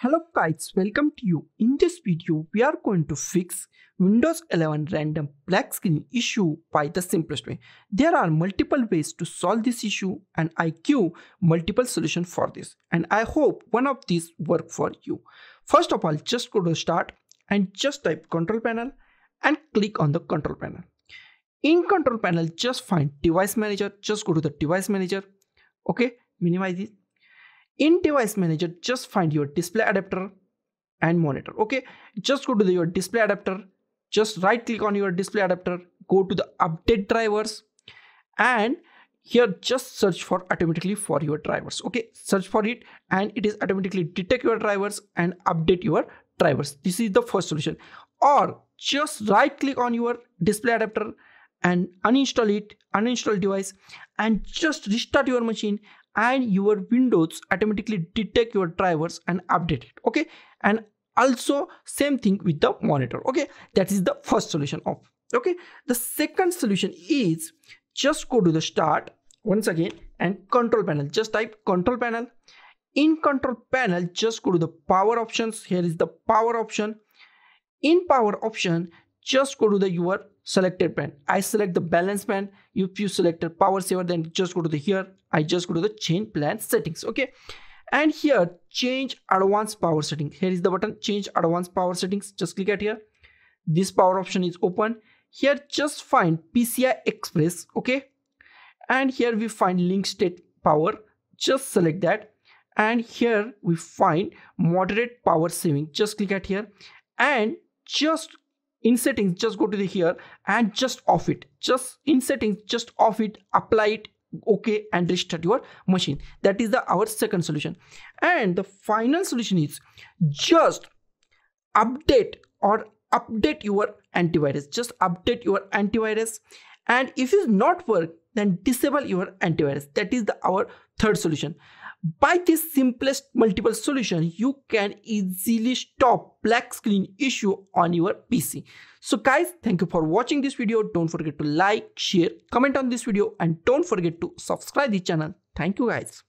Hello guys, welcome to you. In this video, we are going to fix Windows 11 random black screen issue by the simplest way. There are multiple ways to solve this issue and I give multiple solutions for this and I hope one of these work for you. First of all, just go to start and just type control panel and click on the control panel. In control panel, just find device manager, just go to the device manager. Okay, minimize it in device manager just find your display adapter and monitor okay? Just go to the, your display adapter just right click on your display adapter go to the update drivers and here just search for automatically for your drivers okay? Search for it and it is automatically detect your drivers and update your drivers. This is the first solution. Or just right click on your display adapter and uninstall it uninstall device and just restart your machine and your windows automatically detect your drivers and update it okay? And also same thing with the monitor okay? That is the first solution of okay? The second solution is just go to the start once again and control panel. Just type control panel. In control panel just go to the power options. Here is the power option. In power option just go to the your selected band. I select the balance band. If you selected power saver then just go to the here. I just go to the change plan settings okay? And here change advanced power setting. Here is the button change advanced power settings. Just click at here. This power option is open. Here just find pci express okay? And here we find link state power. Just select that. And here we find moderate power saving. Just click at here. And just in settings just go to the here and just off it. Just in settings just off it apply it okay and restart your machine. That is the our second solution. And the final solution is just update or update your antivirus. Just update your antivirus. And if it not work then disable your antivirus. That is the our third solution by this simplest multiple solution, you can easily stop black screen issue on your PC. So guys, thank you for watching this video. Don't forget to like, share, comment on this video and don't forget to subscribe the channel. Thank you guys.